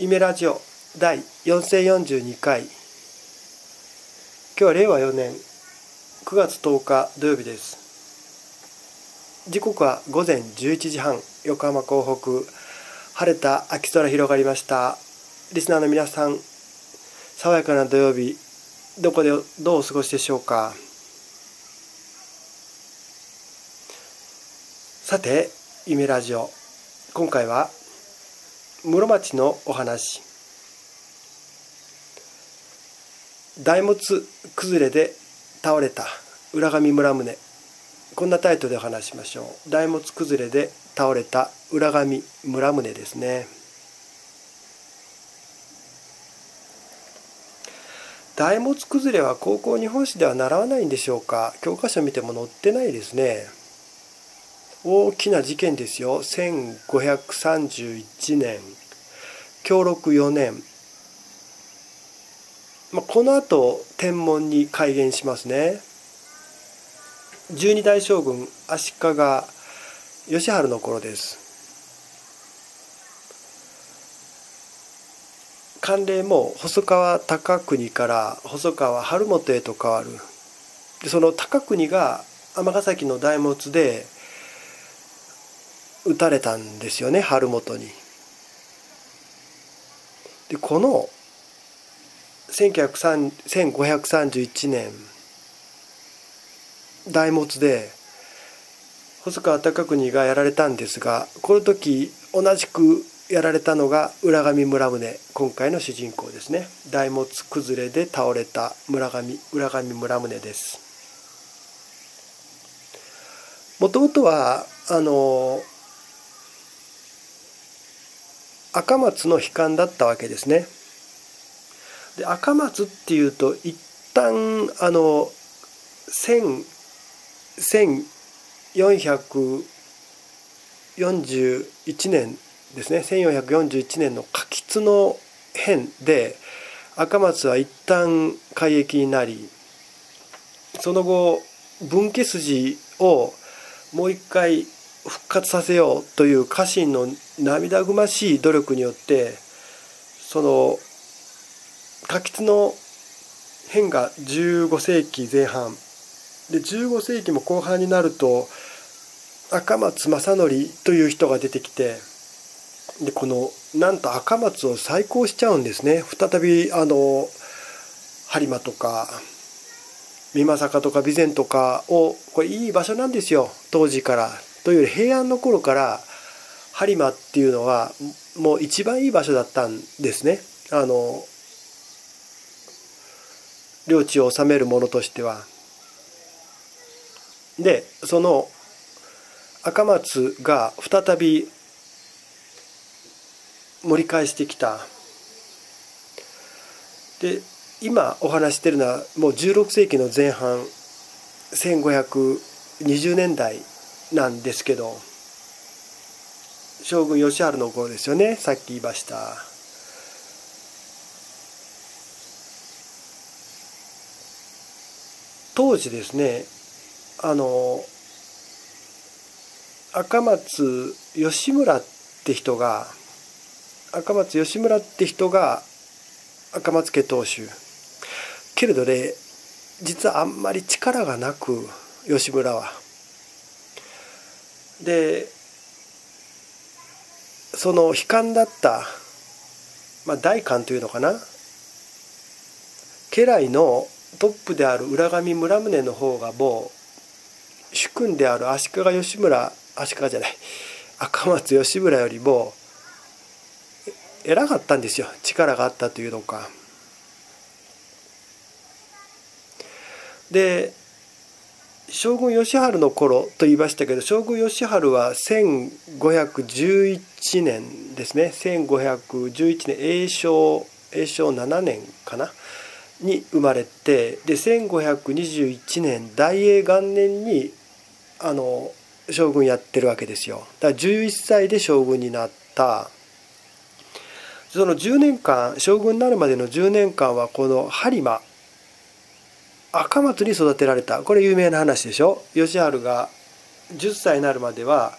イメラジオ第4042回。今日は令和4年9月10日土曜日です。時刻は午前11時半。横浜港北。晴れた秋空広がりました。リスナーの皆さん爽やかな土曜日どこでどうお過ごしでしょうか？さて夢ラジオ。今回は室町のお話。大物崩れで倒れた浦上村宗。こんなタイトルでお話しましょう。大物崩れで倒れた浦上村宗ですね。大物崩れは高校日本史では習わないんでしょうか？教科書見ても載ってないですね。大きな事件ですよ。1531年。享禄4年、まあ、この後天文に改元しますね。十二代将軍足利義治の頃です。慣例も細川高国から細川晴元へと変わる。でその高国が尼崎の大物で撃たれたんですよね晴元に。でこの1531年大物で細川貴国がやられたんですがこの時同じくやられたのが浦上村宗今回の主人公ですね大物崩れで倒れた村上浦上村宗ですもともとはあの赤松の悲観だったわけですね。で赤松っていうと一旦あの1441年ですね。1441年の柿津の変で赤松は一旦改易になりその後分家筋をもう一回復活させようという家臣の涙ぐましい努力によってその柿津の変が15世紀前半。で15世紀も後半になると赤松正則という人が出てきてでこのなんと赤松を再興しちゃうんですね。再びあの播磨とか美作とか備前とかをこれいい場所なんですよ。当時から。というより平安の頃から播磨っていうのはもう一番いい場所だったんですねあの領地を治める者としては。でその赤松が再び盛り返してきたで今お話してるのはもう16世紀の前半1520年代なんですけど将軍義治の頃ですよね。さっき言いました。当時ですねあの赤松義村って人が赤松義村って人が赤松家当主。けれどね実はあんまり力がなく吉村は。でその悲観だった、まあ、大官というのかな家来のトップである浦上村宗の方がもう主君である足利義村足利じゃない赤松義村よりも偉かったんですよ力があったというのか。で将軍義治の頃と言いましたけど将軍義治は1511年ですね。1511年永正永正7年かな？に生まれてで1521年大永元年にあの将軍やってるわけですよ。だから11歳で将軍になった。その10年間将軍になるまでの10年間はこの播磨赤松に育てられたこれ有名な話でしょ？義治が10歳になるまでは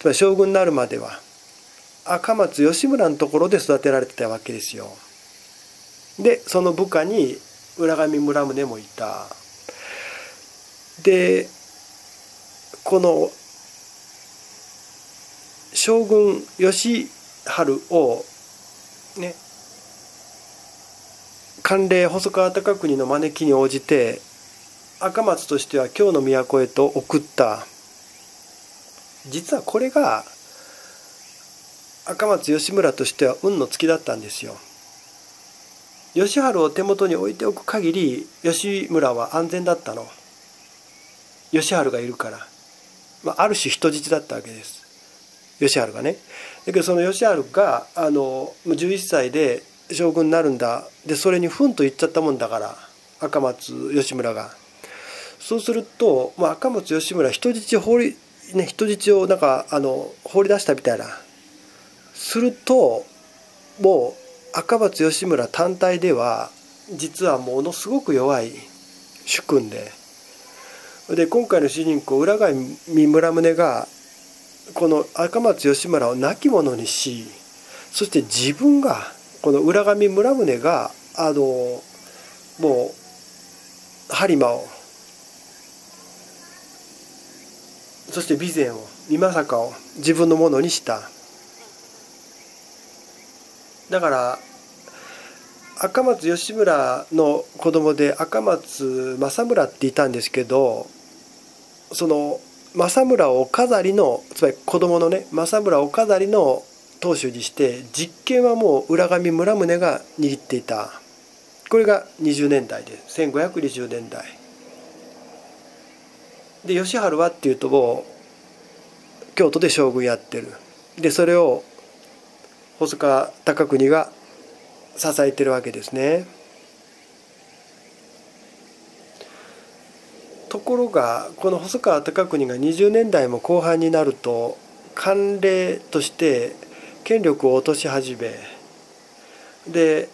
つまり将軍になるまでは赤松義村のところで育てられてたわけですよ。でその部下に浦上村宗もいた。でこの将軍義治をね慣例細川隆国の招きに応じて赤松としては京の都へと送った実はこれが赤松義村としては運の尽きだったんですよ。義治を手元に置いておく限り義村は安全だったの。義治がいるから、まあ、ある種人質だったわけです義治がね。だけどその義治があの11歳で将軍になるんだ。でそれにふんと言っちゃったもんだから赤松義村が。そうすると、まあ、赤松義村人質放り、ね、人質をなんかあの放り出したみたいな。するともう赤松義村単体では実はものすごく弱い主君で。で今回の主人公浦上村宗がこの赤松義村を亡き者にしそして自分がこの浦上村宗があのもう播磨をそして備前を美作を自分のものにした。だから赤松義村の子供で赤松正村っていたんですけどその正村を飾りのつまり子供のね正村を飾りの当主にして実権はもう浦上村宗が握っていた。これが20年代で1520年代。で義治はっていうともう京都で将軍やってる。でそれを細川隆国が支えてるわけですね。ところがこの細川隆国が20年代も後半になると慣例として権力を落とし始めで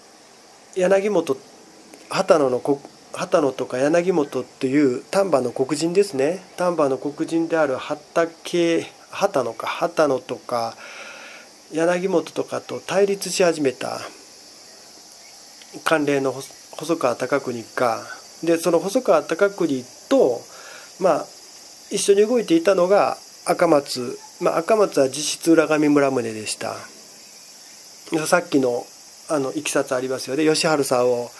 柳本秦野の秦野とか柳本っていう丹波の黒人ですね。丹波の黒人である畑秦野か秦野とか柳本とかと対立し始めた慣例の細川隆国が。でその細川隆国とまあ一緒に動いていたのが赤松、まあ、赤松は実質浦上村宗でした。さっきのあのいきさつありますよね。義治さんを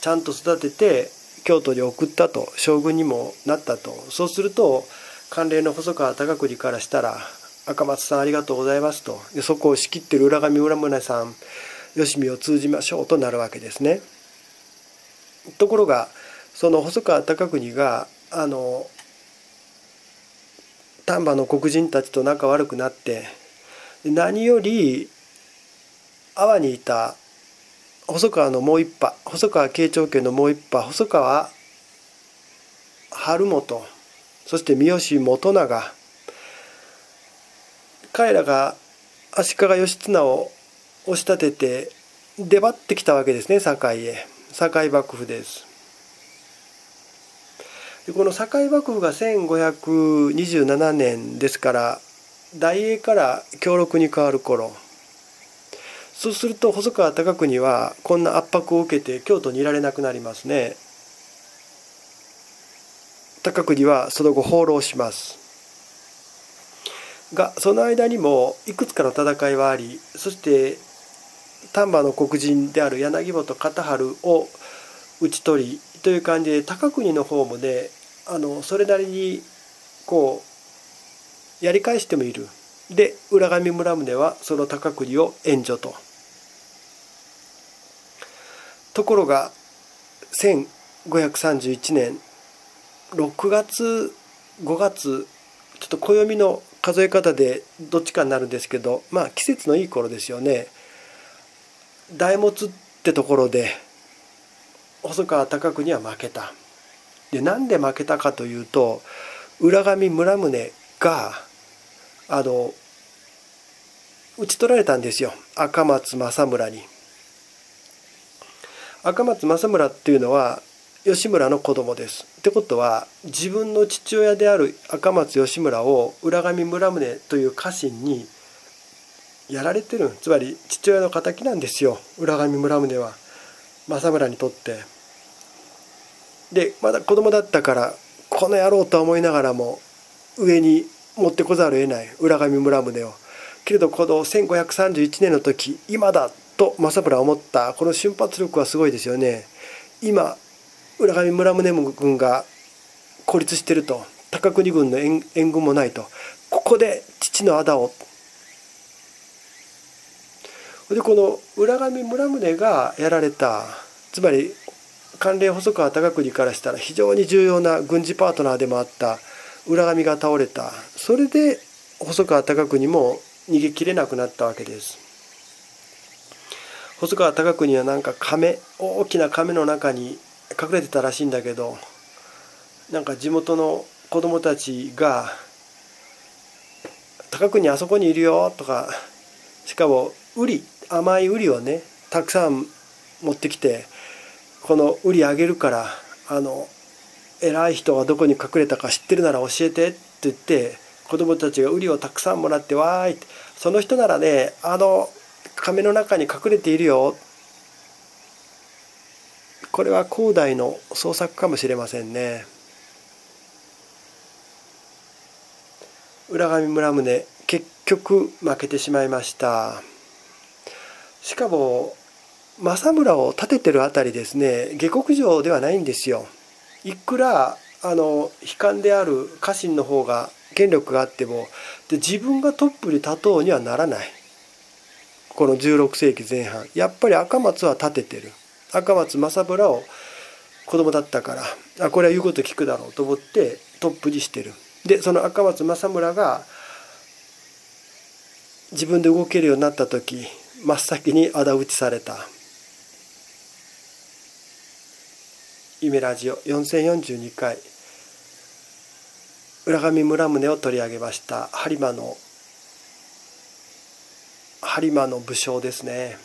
ちゃんと育てて京都に送ったと将軍にもなったと。そうすると慣例の細川隆国からしたら赤松さんありがとうございますと。でそこを仕切ってる浦上村宗さん吉見を通じましょうとなるわけですね。ところがその細川隆国があの丹波の黒人たちと仲悪くなって何より阿波にいた細川のもう一派細川慶長家のもう一派細川春元そして三好元長彼らが足利義経を押し立てて出張ってきたわけですね堺へ。堺幕府です。でこの堺幕府が1527年ですから大英から強禄に変わる頃。そうすると細川隆国はこんな圧迫を受けて京都にいられなくなりますね。高国はその後放浪します。がその間にもいくつかの戦いはありそして丹波の黒人である柳本片春を討ち取りという感じで高国の方もねあのそれなりにこうやり返してもいる。で浦上村宗はその高国を援助と。ところが1531年6月5月ちょっと暦の数え方でどっちかになるんですけどまあ季節のいい頃ですよね大物ってところで細川隆国は負けた。でなんで負けたかというと浦上村宗があの討ち取られたんですよ。赤松正村に。赤松正村っていうのは吉村の子供です。ってことは自分の父親である赤松義村を浦上村宗という家臣にやられてるつまり父親の敵なんですよ。浦上村宗は。政村にとって。でまだ子供だったからこの野郎と思いながらも上に持ってこざるを得ない浦上村宗を。けれどこの1531年の時今だと政村は思ったこの瞬発力はすごいですよね。今浦上村宗軍が孤立してると高国軍の援軍もないとここで父の仇をでこの浦上村宗がやられたつまり関連細川高国からしたら非常に重要な軍事パートナーでもあった浦上が倒れた。それで細川高国も逃げきれなくなったわけです。細川高国はなんか亀大きな亀の中に隠れてたらしいんだけどなんか地元の子供たちが「高国あそこにいるよ」とかしかもウリ甘いウリをねたくさん持ってきてこのウリあげるからあの偉い人がどこに隠れたか知ってるなら教えてって言って子供たちがウリをたくさんもらってわーいってその人ならねあの亀の中に隠れているよ。これは広大の創作かもしれませんね。浦上村宗結局負けてしまいました。しかも政村を建ててるあたりですね下克上ではないんですよ。いくらあの悲観である家臣の方が権力があってもで自分がトップに立とうにはならない。この16世紀前半やっぱり赤松は立ててる。赤松政村を子供だったからあこれは言うこと聞くだろうと思ってトップにしてる。でその赤松政村が自分で動けるようになった時真っ先に仇討ちされた。夢ラジオ4042回。浦上村宗を取り上げました。播磨の播磨の武将ですね。